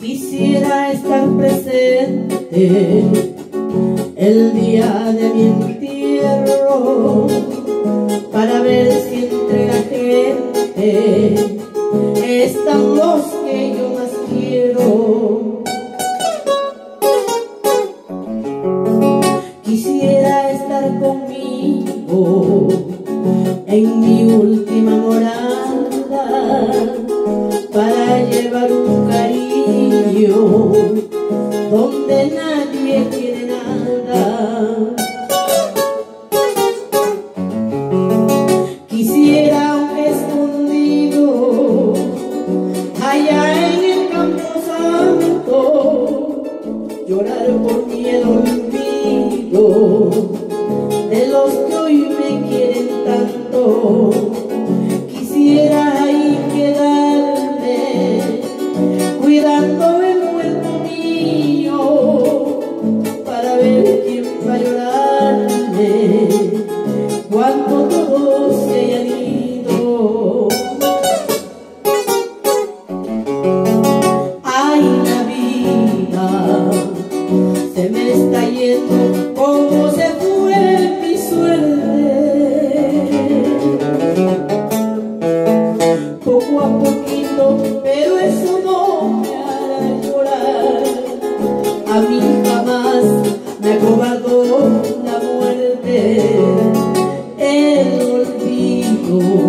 Quisiera estar presente el día de mi para ver si entre la gente están los que yo más quiero. Quisiera estar conmigo en mi última morada para llevar un cariño donde nadie quiere nada. Los que hoy me quieren tanto. A mí jamás me acobardó la muerte, el olvido.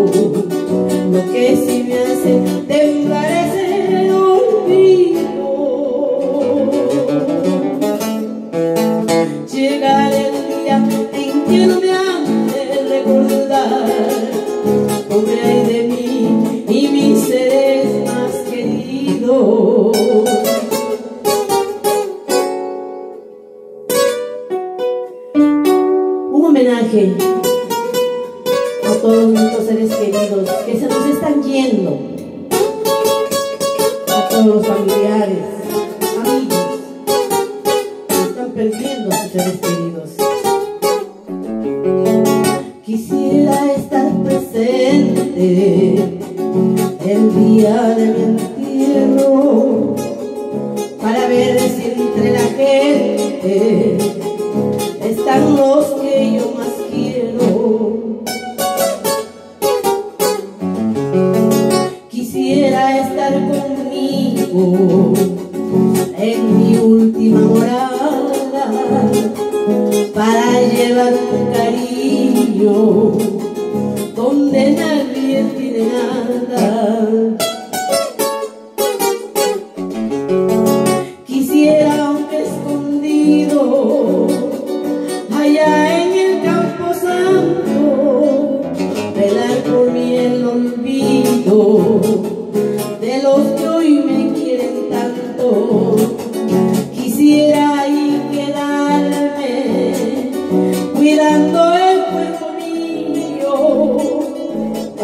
A todos nuestros seres queridos que se nos están yendo a todos los familiares, amigos están perdiendo a sus seres queridos. Quisiera estar presente el día de mi entierro para ver si entre la gente están los cariño donde nadie tiene nada.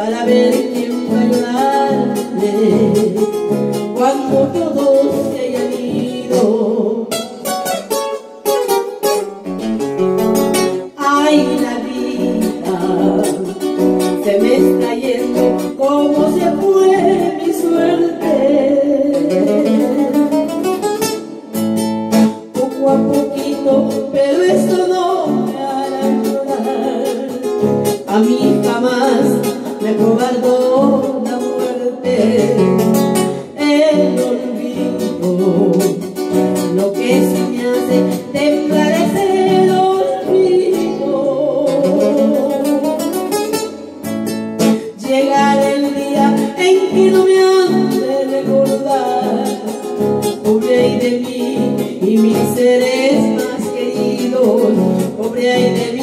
Para ver quién va a ayudarme cuando todos se hayan ido. Ay, la vida se me está yendo como se fue mi suerte. Poco a poquito, pero esto no me hará llorar. A mí me cobardó la muerte, el olvido. Lo que sí me hace temblar es el olvido. Llegará el día en que no me han de recordar Pobre ay de mí y mis seres más queridos Pobre ay de mí